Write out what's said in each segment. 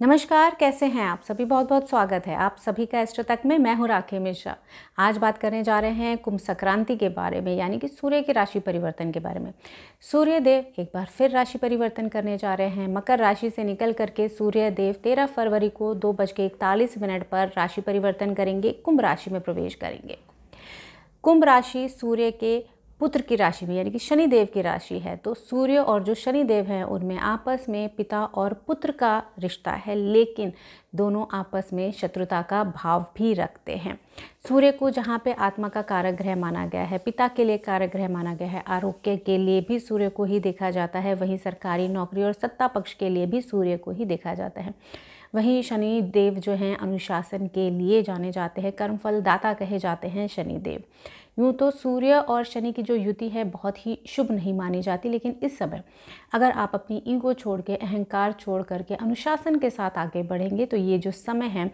नमस्कार, कैसे हैं आप? सभी बहुत बहुत स्वागत है आप सभी का एस्ट्रो तक में। मैं हूँ राखी मिश्रा। आज बात करने जा रहे हैं कुंभ संक्रांति के बारे में, यानी कि सूर्य के राशि परिवर्तन के बारे में। सूर्य देव एक बार फिर राशि परिवर्तन करने जा रहे हैं। मकर राशि से निकल करके सूर्य देव तेरह फरवरी को दो बज के इकतालीस मिनट पर राशि परिवर्तन करेंगे, कुंभ राशि में प्रवेश करेंगे। कुंभ राशि सूर्य के पुत्र की राशि में यानी कि शनि देव की राशि है तो सूर्य और जो शनि देव हैं, उनमें आपस में पिता और पुत्र का रिश्ता है, लेकिन दोनों आपस में शत्रुता का भाव भी रखते हैं। सूर्य को जहाँ पे आत्मा का कारक ग्रह माना गया है, पिता के लिए कारक ग्रह माना गया है, आरोग्य के लिए भी सूर्य को ही देखा जाता है, वहीं सरकारी नौकरी और सत्ता पक्ष के लिए भी सूर्य को ही देखा जाता है। वहीं शनि देव जो हैं, अनुशासन के लिए जाने जाते हैं कर्मफल दाता कहे जाते हैं शनि देव यूँ तो सूर्य और शनि की जो युति है बहुत ही शुभ नहीं मानी जाती, लेकिन इस समय अगर आप अपनी ईगो छोड़ के, अहंकार छोड़ करके, अनुशासन के साथ आगे बढ़ेंगे तो ये जो समय है,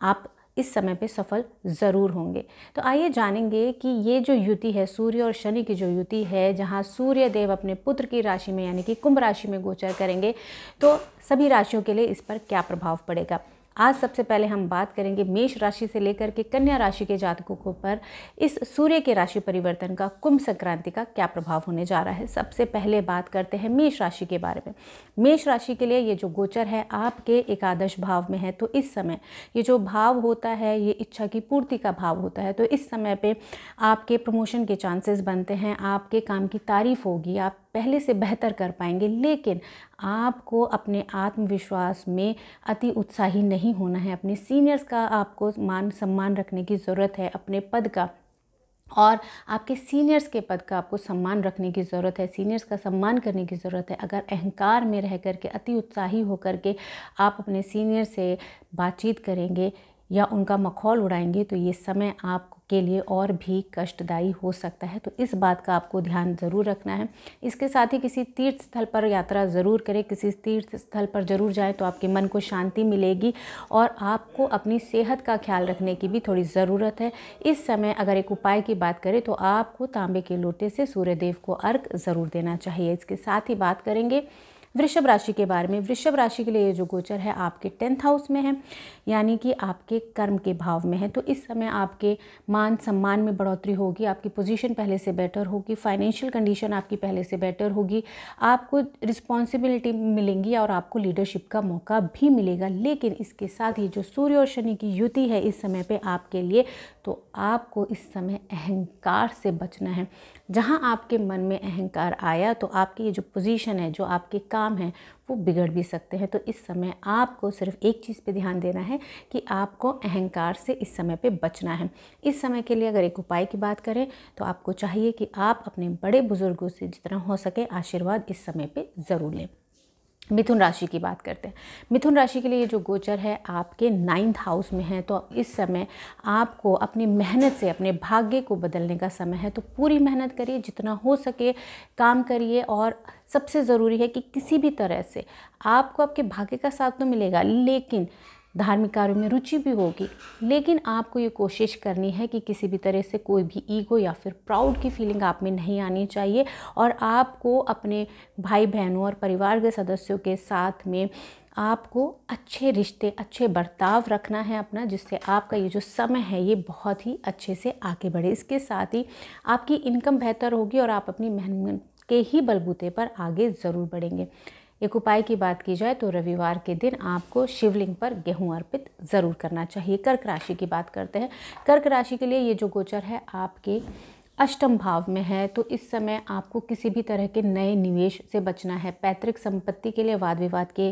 आप इस समय पे सफल ज़रूर होंगे। तो आइए जानेंगे कि ये जो युति है, सूर्य और शनि की जो युति है, जहाँ सूर्य देव अपने पुत्र की राशि में, यानी कि कुंभ राशि में गोचर करेंगे तो सभी राशियों के लिए इस पर क्या प्रभाव पड़ेगा? आज सबसे पहले हम बात करेंगे मेष राशि से लेकर के कन्या राशि के जातकों पर। इस सूर्य के राशि परिवर्तन का कुंभ संक्रांति का क्या प्रभाव होने जा रहा है? सबसे पहले बात करते हैं मेष राशि के बारे में। मेष राशि के लिए ये जो गोचर है आपके एकादश भाव में है तो इस समय ये जो भाव होता है, ये इच्छा की पूर्ति का भाव होता है तो इस समय पर आपके प्रमोशन के चांसेस बनते हैं, आपके काम की तारीफ़ होगी, आप पहले से बेहतर कर पाएँगे, लेकिन आपको अपने आत्मविश्वास में अति उत्साही नहीं होना है। अपने सीनियर्स का आपको मान सम्मान रखने की ज़रूरत है, अपने पद का। और आपके सीनियर्स के पद का आपको सम्मान रखने की ज़रूरत है सीनियर्स का सम्मान करने की ज़रूरत है। अगर अहंकार में रह करके, अति उत्साही होकर के आप अपने सीनियर से बातचीत करेंगे या उनका मखौल उड़ाएँगे तो ये समय आपको के लिए और भी कष्टदायी हो सकता है। तो इस बात का आपको ध्यान ज़रूर रखना है। इसके साथ ही किसी तीर्थ स्थल पर यात्रा ज़रूर करें। किसी तीर्थ स्थल पर ज़रूर जाएँ तो आपके मन को शांति मिलेगी और आपको अपनी सेहत का ख्याल रखने की भी थोड़ी ज़रूरत है। इस समय अगर एक उपाय की बात करें तो आपको तांबे के लोटे से सूर्यदेव को अर्घ ज़रूर देना चाहिए। इसके साथ ही बात करेंगे वृषभ राशि के बारे में। वृषभ राशि के लिए ये जो गोचर है, आपके टेंथ हाउस में है, यानी कि आपके कर्म के भाव में है। तो इस समय आपके मान सम्मान में बढ़ोतरी होगी, आपकी पोजीशन पहले से बेटर होगी, फाइनेंशियल कंडीशन आपकी पहले से बेटर होगी, आपको रिस्पॉन्सिबिलिटी मिलेंगी और आपको लीडरशिप का मौका भी मिलेगा। लेकिन इसके साथ ही जो सूर्य और शनि की युति है, इस समय पर आपके लिए तो आपको इस समय अहंकार से बचना है। जहाँ आपके मन में अहंकार आया तो आपकी ये जो पोजीशन है, जो आपके काम हैं, वो बिगड़ भी सकते हैं। तो इस समय आपको सिर्फ़ एक चीज़ पे ध्यान देना है कि आपको अहंकार से इस समय पे बचना है। इस समय के लिए अगर एक उपाय की बात करें तो आपको चाहिए कि आप अपने बड़े बुज़ुर्गों से जितना हो सके आशीर्वाद इस समय पे ज़रूर लें। मिथुन राशि की बात करते हैं। मिथुन राशि के लिए जो गोचर है, आपके नाइन्थ हाउस में है तो इस समय आपको अपनी मेहनत से, अपने भाग्य को बदलने का समय है तो पूरी मेहनत करिए, जितना हो सके काम करिए और सबसे ज़रूरी है कि किसी भी तरह से आपको आपके भाग्य का साथ तो मिलेगा, लेकिन धार्मिक कार्यों में रुचि भी होगी। लेकिन आपको ये कोशिश करनी है कि किसी भी तरह से कोई भी ईगो या फिर प्राउड की फीलिंग आप में नहीं आनी चाहिए और आपको अपने भाई बहनों और परिवार के सदस्यों के साथ में आपको अच्छे रिश्ते, अच्छे बर्ताव रखना है अपना, जिससे आपका ये जो समय है ये बहुत ही अच्छे से आगे बढ़े। इसके साथ ही आपकी इनकम बेहतर होगी और आप अपनी मेहनत के ही बलबूते पर आगे ज़रूर बढ़ेंगे। एक उपाय की बात की जाए तो रविवार के दिन आपको शिवलिंग पर गेहूँ अर्पित ज़रूर करना चाहिए। कर्क राशि की बात करते हैं। कर्क राशि के लिए ये जो गोचर है आपके अष्टम भाव में है तो इस समय आपको किसी भी तरह के नए निवेश से बचना है। पैतृक संपत्ति के लिए वाद विवाद के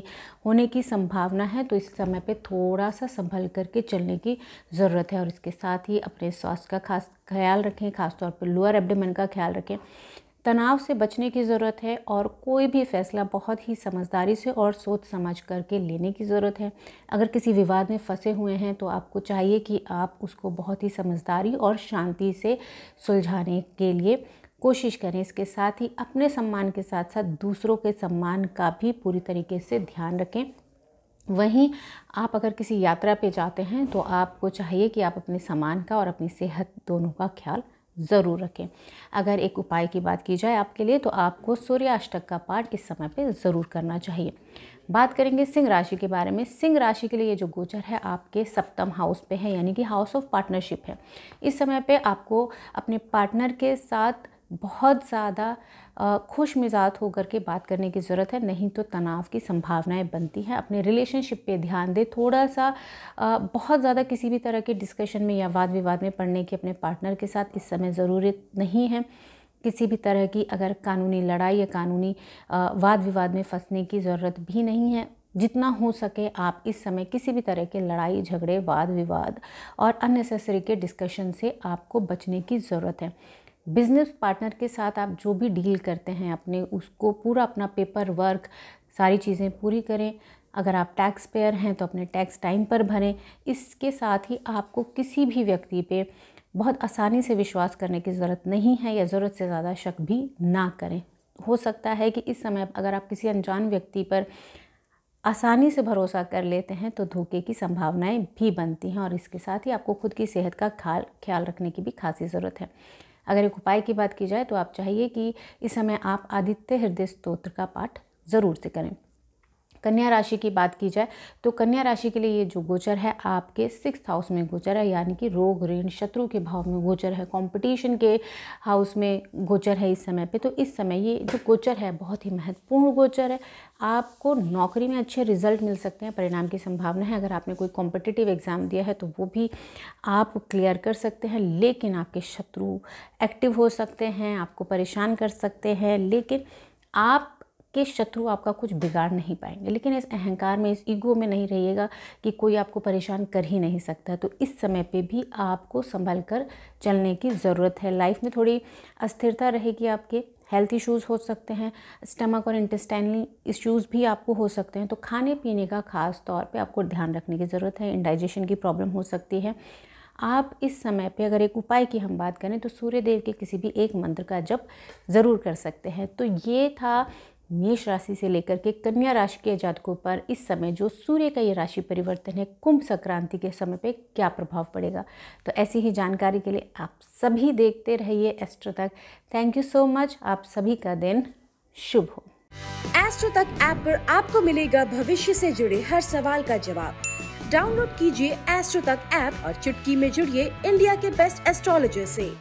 होने की संभावना है तो इस समय पे थोड़ा सा संभल करके चलने की ज़रूरत है। और इसके साथ ही अपने स्वास्थ्य का खास ख्याल रखें, खासतौर पर लोअर एब्डोमेन का ख्याल रखें। तनाव से बचने की ज़रूरत है और कोई भी फैसला बहुत ही समझदारी से और सोच समझ करके लेने की ज़रूरत है। अगर किसी विवाद में फंसे हुए हैं तो आपको चाहिए कि आप उसको बहुत ही समझदारी और शांति से सुलझाने के लिए कोशिश करें। इसके साथ ही अपने सम्मान के साथ साथ दूसरों के सम्मान का भी पूरी तरीके से ध्यान रखें। वहीं आप अगर किसी यात्रा पे जाते हैं तो आपको चाहिए कि आप अपने सामान का और अपनी सेहत दोनों का ख्याल ज़रूर रखें। अगर एक उपाय की बात की जाए आपके लिए तो आपको सूर्याष्टक का पाठ इस समय पे ज़रूर करना चाहिए। बात करेंगे सिंह राशि के बारे में। सिंह राशि के लिए ये जो गोचर है, आपके सप्तम हाउस पे है, यानी कि हाउस ऑफ़ पार्टनरशिप है। इस समय पे आपको अपने पार्टनर के साथ बहुत ज़्यादा खुश मिजाज होकर के बात करने की ज़रूरत है। नहीं तो तनाव की संभावनाएँ बनती हैं। अपने रिलेशनशिप पे ध्यान दें। थोड़ा सा बहुत ज़्यादा किसी भी तरह के डिस्कशन में या वाद विवाद में पढ़ने की अपने पार्टनर के साथ इस समय ज़रूरत नहीं है। किसी भी तरह की अगर कानूनी लड़ाई या कानूनी वाद विवाद में फंसने की ज़रूरत भी नहीं है। जितना हो सके आप इस समय किसी भी तरह के लड़ाई, झगड़े वाद विवाद और अननेसेसरी के डिस्कशन से आपको बचने की ज़रूरत है। बिज़नेस पार्टनर के साथ आप जो भी डील करते हैं, अपने उसको पूरा अपना पेपर वर्क सारी चीज़ें पूरी करें। अगर आप टैक्स पेयर हैं तो अपने टैक्स टाइम पर भरें। इसके साथ ही आपको किसी भी व्यक्ति पे बहुत आसानी से विश्वास करने की ज़रूरत नहीं है या ज़रूरत से ज़्यादा शक भी ना करें। हो सकता है कि इस समय अगर आप किसी अनजान व्यक्ति पर आसानी से भरोसा कर लेते हैं तो धोखे की संभावनाएँ भी बनती हैं और इसके साथ ही आपको खुद की सेहत का ख्याल ख्याल रखने की भी खासी ज़रूरत है। अगर एक उपाय की बात की जाए तो आप चाहिए कि इस समय आप आदित्य हृदय स्त्रोत्र का पाठ ज़रूर से करें। कन्या राशि की बात की जाए तो कन्या राशि के लिए ये जो गोचर है, आपके सिक्स हाउस में गोचर है, यानी कि रोग, ऋण, शत्रु के भाव में गोचर है कंपटीशन के हाउस में गोचर है इस समय पे। तो इस समय ये जो गोचर है, बहुत ही महत्वपूर्ण गोचर है। आपको नौकरी में अच्छे रिज़ल्ट मिल सकते हैं, परिणाम की संभावना है। अगर आपने कोई कॉम्पिटिटिव एग्ज़ाम दिया है तो वो भी आप क्लियर कर सकते हैं, लेकिन आपके शत्रु एक्टिव हो सकते हैं, आपको परेशान कर सकते हैं। लेकिन आप कि शत्रु आपका कुछ बिगाड़ नहीं पाएँगे। लेकिन इस अहंकार में, इस ईगो में नहीं रहिएगा कि कोई आपको परेशान कर ही नहीं सकता। तो इस समय पे भी आपको संभल कर चलने की ज़रूरत है। लाइफ में थोड़ी अस्थिरता रहेगी आपके। हेल्थ इश्यूज़ हो सकते हैं। स्टमक और इंटेस्टाइनल इश्यूज़ भी आपको हो सकते हैं। तो खाने पीने का ख़ास तौर पे आपको ध्यान रखने की ज़रूरत है। इंडाइजेशन की प्रॉब्लम हो सकती है। आप इस समय पे अगर एक उपाय की हम बात करें तो सूर्य देव के किसी भी एक मंत्र का जप ज़रूर कर सकते हैं। तो ये था मेष राशि से लेकर के कन्या राशि के जातकों पर इस समय जो सूर्य का ये राशि परिवर्तन है, कुंभ संक्रांति के समय पे क्या प्रभाव पड़ेगा? तो ऐसी ही जानकारी के लिए आप सभी देखते रहिए एस्ट्रो तक। थैंक यू सो मच आप सभी का दिन शुभ हो। एस्ट्रो तक ऐप आप पर आपको मिलेगा भविष्य से जुड़े हर सवाल का जवाब। डाउनलोड कीजिए एस्ट्रो तक ऐप और चुटकी में जुड़िए इंडिया के बेस्ट एस्ट्रोलॉजर से।